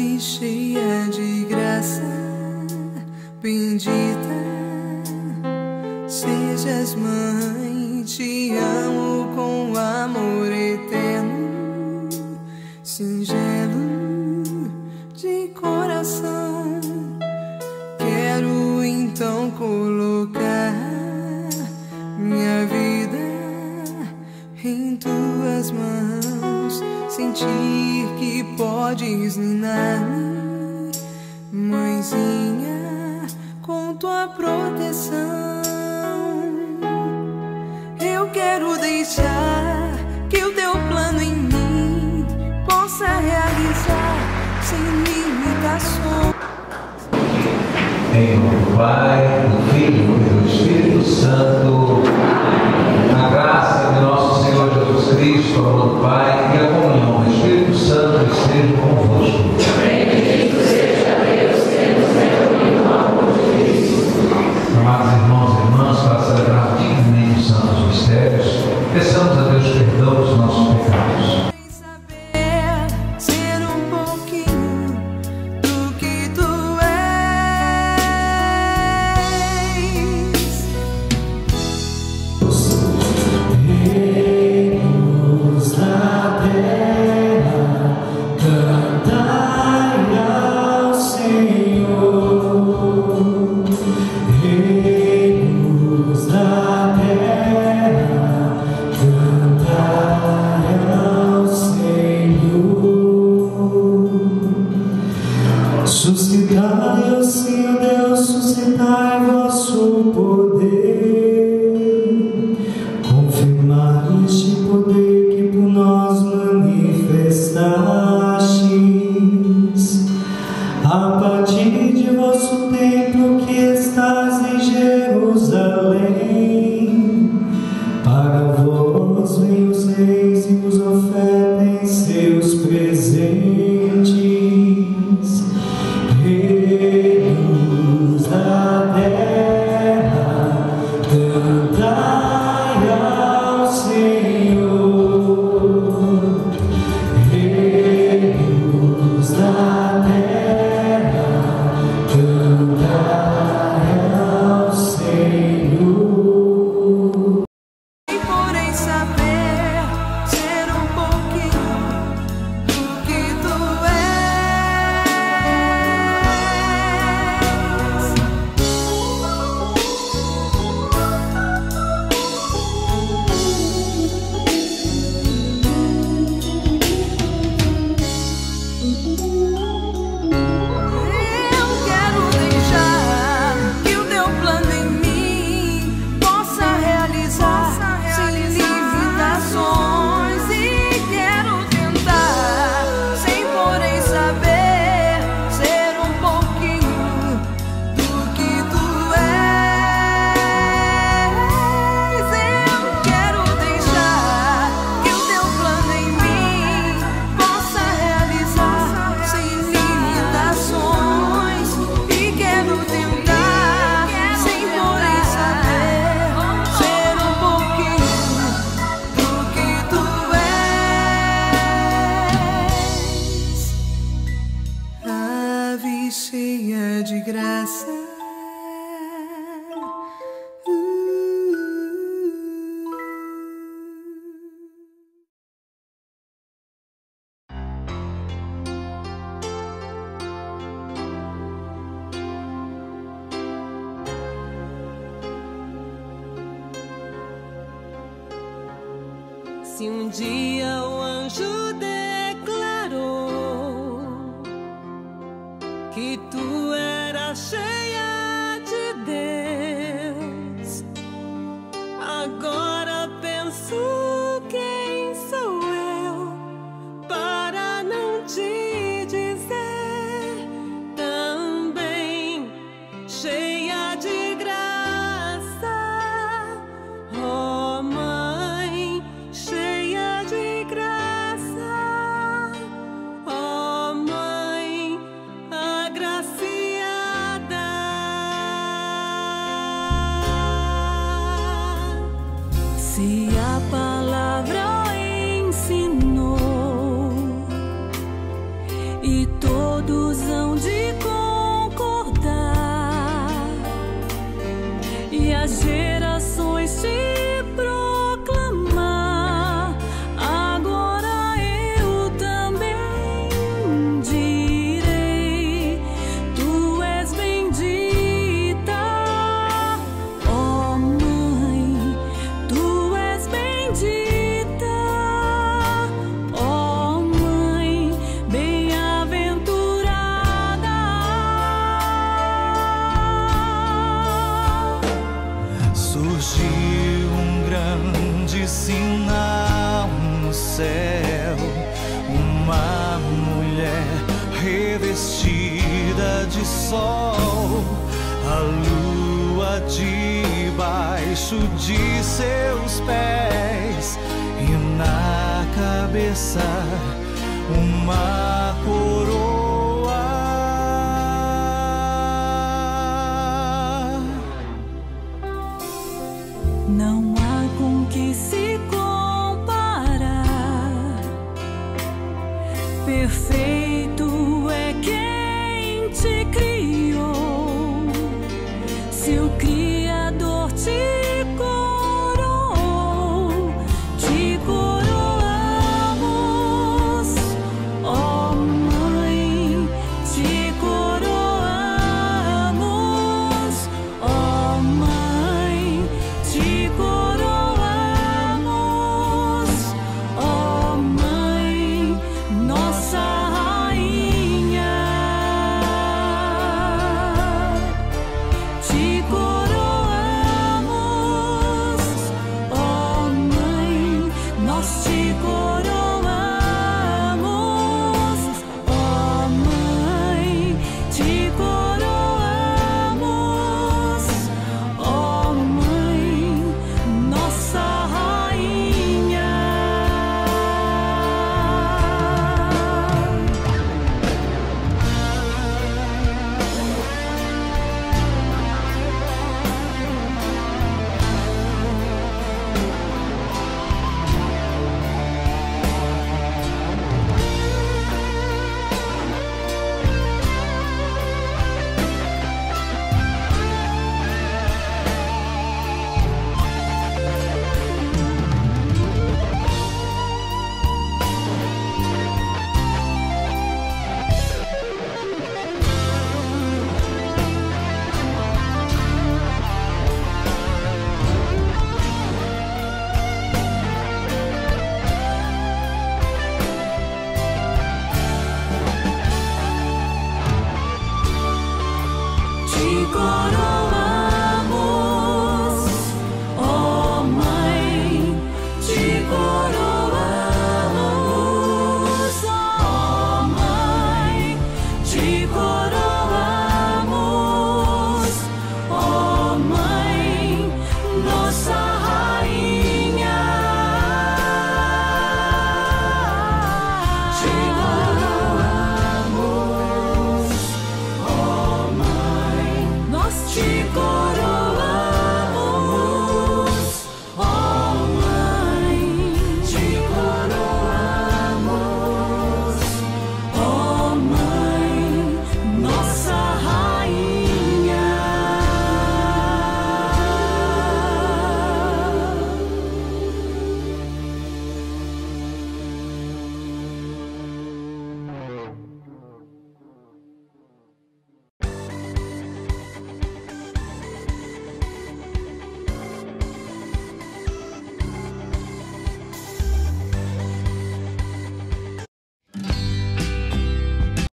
e cheia de graça, bendita sejas, mãe. Te amo com amor eterno, singelo de coração. Quero então colocar minha vida em tuas mãos sentir que podes ninar-me, mãezinha, com tua proteção. Eu quero deixar que o teu plano em mim possa realizar sem limitações. Em nome do Pai, do Filho e do Espírito Santo. Se um dia o anjo declarou que tu eras cheio. sin. Sol, a lua debaixo de seus pés e na cabeça uma coroa. Não há com que se comparar. Perfeito é quem te criou.